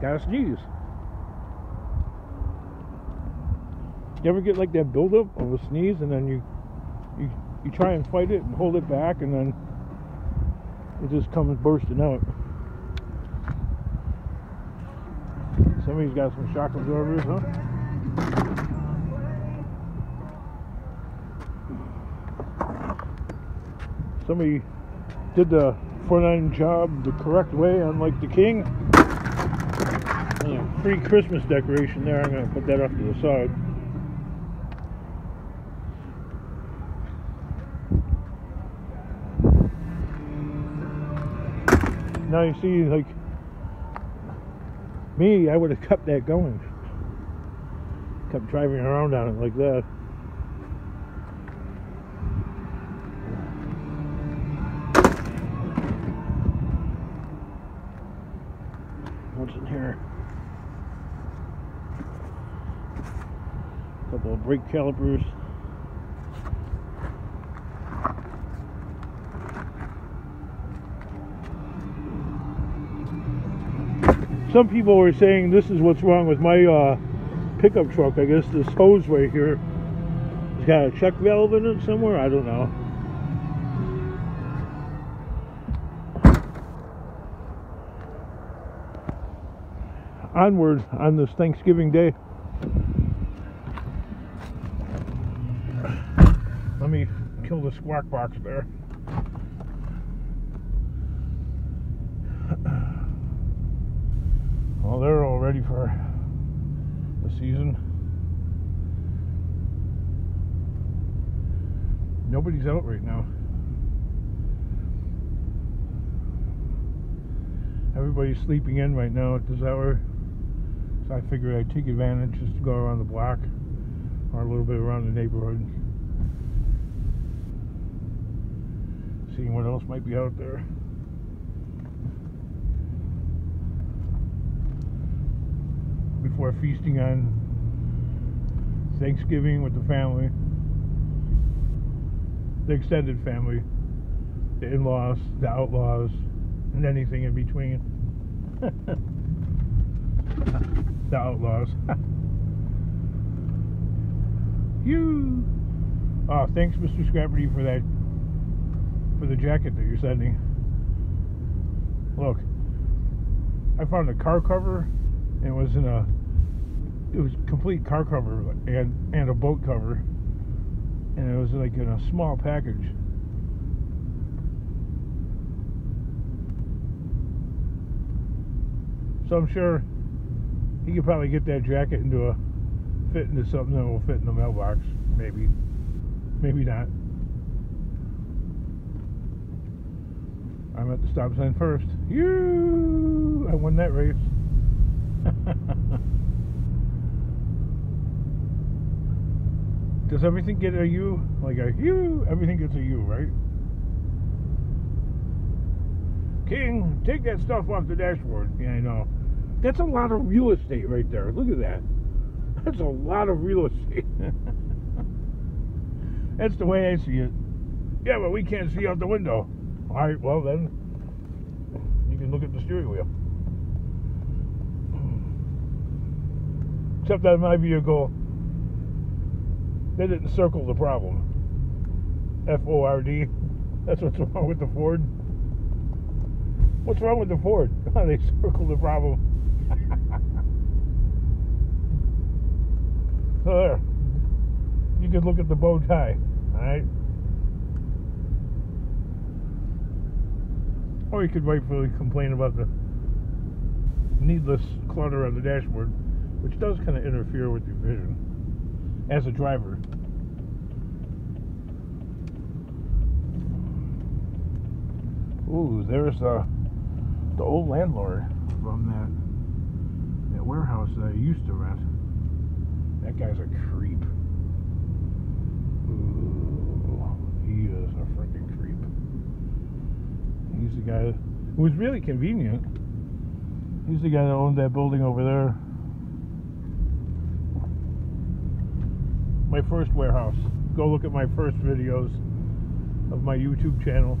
Gotta sneeze. You ever get like that buildup of a sneeze and then you, you you try and fight it and hold it back and then it just comes bursting out. Somebody's got some shock absorbers, huh? Somebody did the 49 job the correct way, unlike the king. Uh, free Christmas decoration there. I'm going to put that off to the side. Now you see, like, me, I would have kept that going. Kept driving around on it like that. What's in here? A couple of brake calipers. Some people were saying this is what's wrong with my uh, pickup truck. I guess this hose right here has got a check valve in it somewhere. I don't know. Onward on this Thanksgiving Day. Let me kill the squawk box there. Well, they're all ready for the season. Nobody's out right now. Everybody's sleeping in right now at this hour. So I figured I'd take advantage just to go around the block or a little bit around the neighborhood. Seeing what else might be out there. before feasting on Thanksgiving with the family, the extended family, the in laws, the outlaws, and anything in between. the outlaws. you. Oh, ah, thanks, Mr. Scrapperty, for that, for the jacket that you're sending. Look, I found a car cover and it was in a it was complete car cover and and a boat cover and it was like in a small package so I'm sure he could probably get that jacket into a fit into something that will fit in the mailbox maybe maybe not I'm at the stop sign first you I won that race Does everything get a U? Like a U? Everything gets a U, right? King, take that stuff off the dashboard. Yeah, I know. That's a lot of real estate right there. Look at that. That's a lot of real estate. That's the way I see it. Yeah, but we can't see out the window. All right, well then, you can look at the steering wheel. Except that my vehicle, they didn't circle the problem. F O R D. That's what's wrong with the Ford. What's wrong with the Ford? they circled the problem. There. You could look at the bow tie. Alright? Or you could rightfully complain about the needless clutter on the dashboard which does kind of interfere with your vision as a driver. Ooh, there's the the old landlord from that that warehouse that I used to rent. That guy's a creep. Ooh, he is a freaking creep. He's the guy who was really convenient. He's the guy that owned that building over there my first warehouse. Go look at my first videos of my YouTube channel.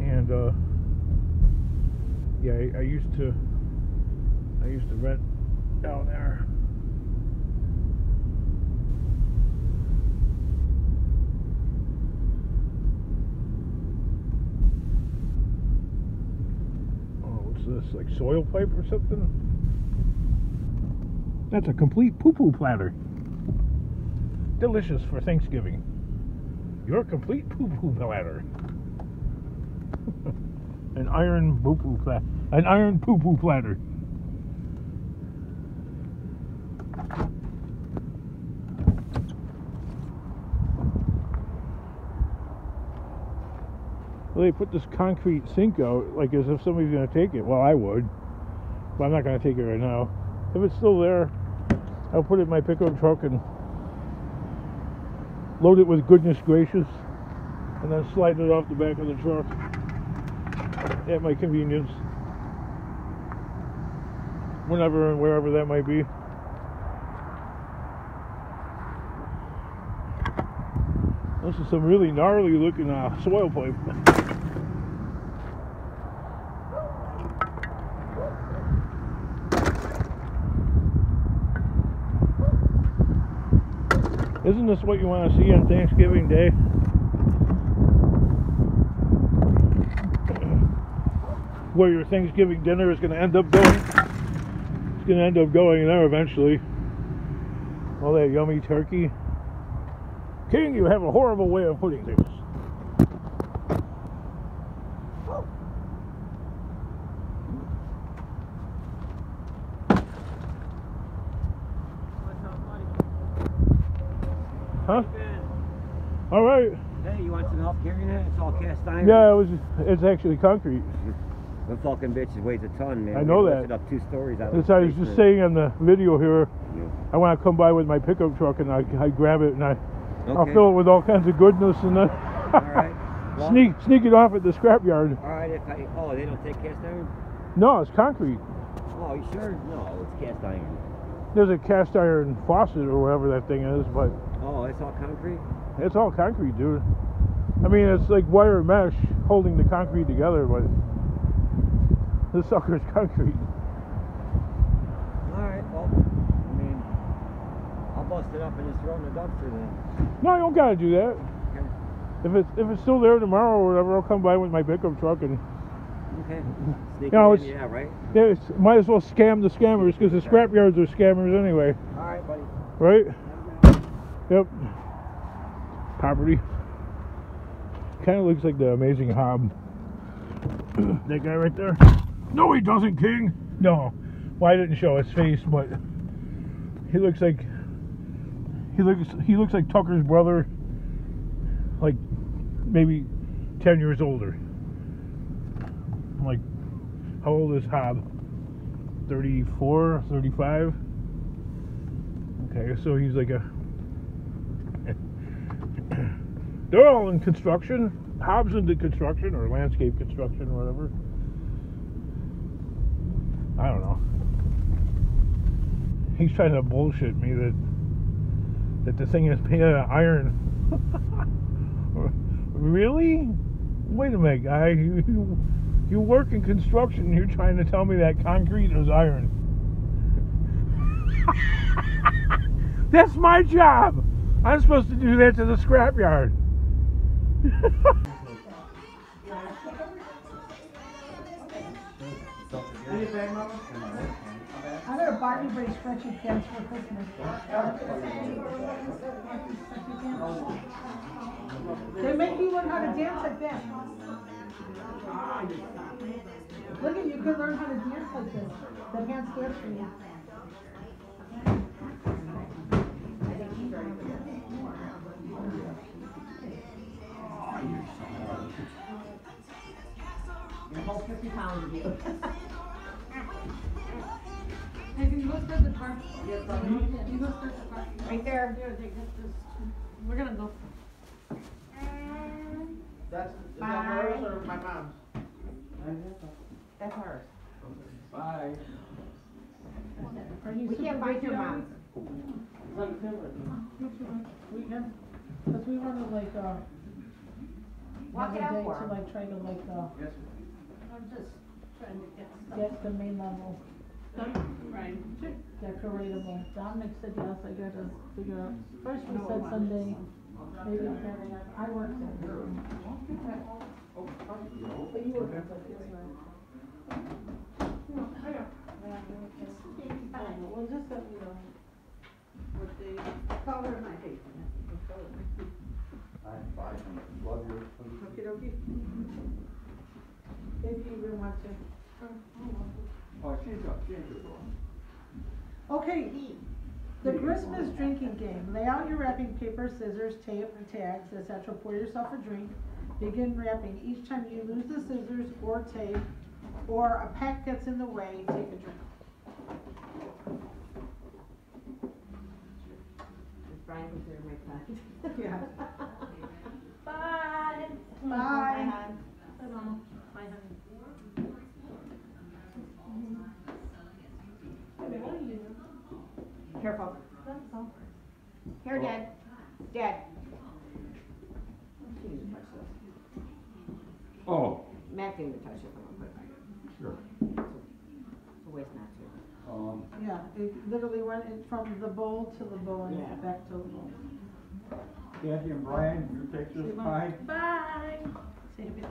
And uh, Yeah, I, I used to. I used to rent down there. Oh, what's this? Like soil pipe or something? That's a complete poo-poo platter. Delicious for Thanksgiving. Your complete poo-poo platter. an iron poo-poo platter. An iron poo-poo platter. Well, they put this concrete sink out, like as if somebody's going to take it. Well, I would, but I'm not going to take it right now. If it's still there, I'll put it in my pickup truck and load it with goodness gracious, and then slide it off the back of the truck at my convenience, whenever and wherever that might be. This is some really gnarly looking uh, soil pipe. Isn't this what you want to see on Thanksgiving Day? Where your Thanksgiving dinner is going to end up going? It's going to end up going there eventually. All that yummy turkey. King, you have a horrible way of putting things. Huh? All right. Hey, you want some help carrying it? It's all cast iron. Yeah, it was. It's actually concrete. The fucking bitch weighs a ton, man. I know that. up two stories out As I was just saying on the video here, Yeah. I want to come by with my pickup truck and I, I grab it and I, I'll fill it with all kinds of goodness and then All right. Well, sneak sneak it off at the scrapyard. All right. If I, oh, they don't take cast iron? No, it's concrete. Oh, you sure? No, it's cast iron. There's a cast iron faucet or whatever that thing is, but Oh, it's all concrete? it's all concrete, dude. I mean, it's like wire mesh holding the concrete together, but this sucker's concrete. All right. Well, I mean, I'll bust it up and just throw it in the dumpster then. No, you don't gotta do that. Okay. If it's if it's still there tomorrow or whatever, I'll come by with my pickup truck and Okay. Sneak You know, in, it's- yeah, right? yeah, it's, might as well scam the scammers because the scrapyards are scammers anyway, All right, buddy. right? Have a good night. Yep. Property. Kind of looks like the amazing Hob. that guy right there. No, he doesn't, King. No. Well, I didn't show his face, but he looks like he looks he looks like Tucker's brother, like maybe ten years older. Like, how old is Hob? 34, 35? Okay, so he's like a they're all in construction. Hobbs into construction or landscape construction or whatever. I don't know. He's trying to bullshit me that that the thing is made out of iron. really? Wait a minute, guy. You, you you work in construction. and You're trying to tell me that concrete is iron. That's my job. I'm supposed to do that to the scrapyard. I got a Barbie brace stretchy pants for Christmas. They make you learn how to dance like that. Look at you can learn how to dance like this. The pants dance for you. Hey, can you go start the car? Yes, Can you go start the car? Right there. Here, take this, this. We're gonna go. That's, is that hers or my mom's? That's hers. Bye. We can't find your all mom. It's on camera. week? Weekend? Cause we wanna like, uh, Walk have it out day for to like try to like, uh, Yes. I'm just trying to get stuff. Get the main level Right. decoratable. Dominic said yes, I gotta figure out. First we said Sunday, maybe Saturday, I work Saturday. But you work Saturday, right. Well, just let me know what the Color of my face. I'm fine, love your. Okay, okay. If you even want to. Change up, change it. Okay, the Christmas drinking game. Lay out your wrapping paper, scissors, tape, and tags, etc. Pour yourself a drink. Begin wrapping. Each time you lose the scissors or tape, or a pack gets in the way, take a drink. Brian consider my client. Yeah. Bye. Bye. I don't. Bye, Careful. Here. Dad. Dad. You need to touch this. Oh, Matt didn't even touch it, I'm gonna put it back. sure. It's a waste not to. Um, Yeah, it literally went in from the bowl to the bowl and Yeah. back to the bowl. Kathy and Brian, you take this pie. Bye. Save it.